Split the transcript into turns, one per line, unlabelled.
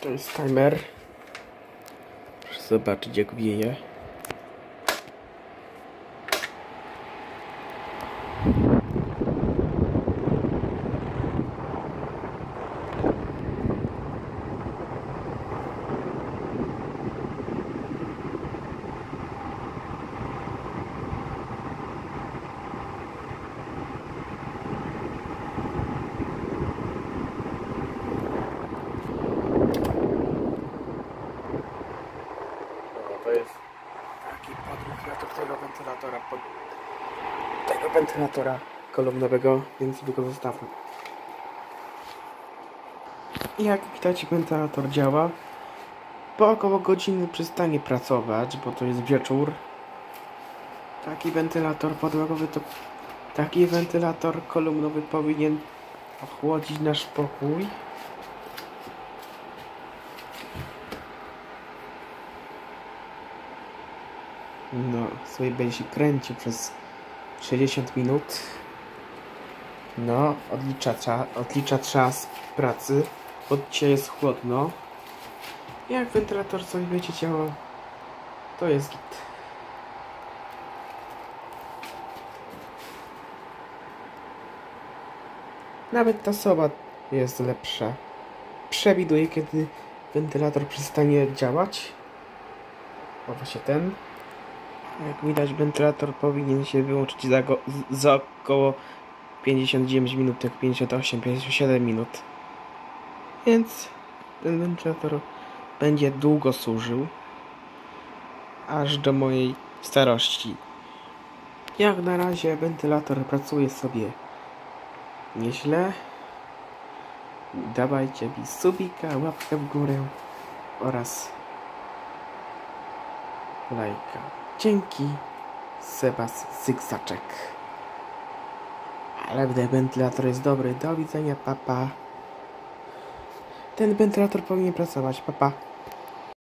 To jest timer. Proszę zobaczyć jak wieje. No, to jest taki podwentylator tego wentylatora pod... tego wentylatora kolumnowego, więc go zostawmy. Jak widać wentylator działa. Po około godziny przestanie pracować, bo to jest wieczór. Taki wentylator podłogowy to... Taki wentylator kolumnowy powinien ochłodzić nasz pokój. No, sobie będzie się kręcił przez 60 minut. No, odlicza, cza, odlicza czas pracy, bo dzisiaj jest chłodno. Jak wentylator sobie będzie działał, to jest git. Nawet ta soba jest lepsza. Przewiduję, kiedy wentylator przestanie działać. O, właśnie ten. Jak widać, wentylator powinien się wyłączyć za, go, za około 59 minut, jak 58-57 minut. Więc ten wentylator będzie długo służył, aż do mojej starości. Jak na razie wentylator pracuje sobie nieźle. Dawajcie mi subika, łapkę w górę oraz lajka. Dzięki, Sebas Zygzaczek. Ale wentylator jest dobry. Do widzenia, papa. Ten wentylator powinien pracować, papa.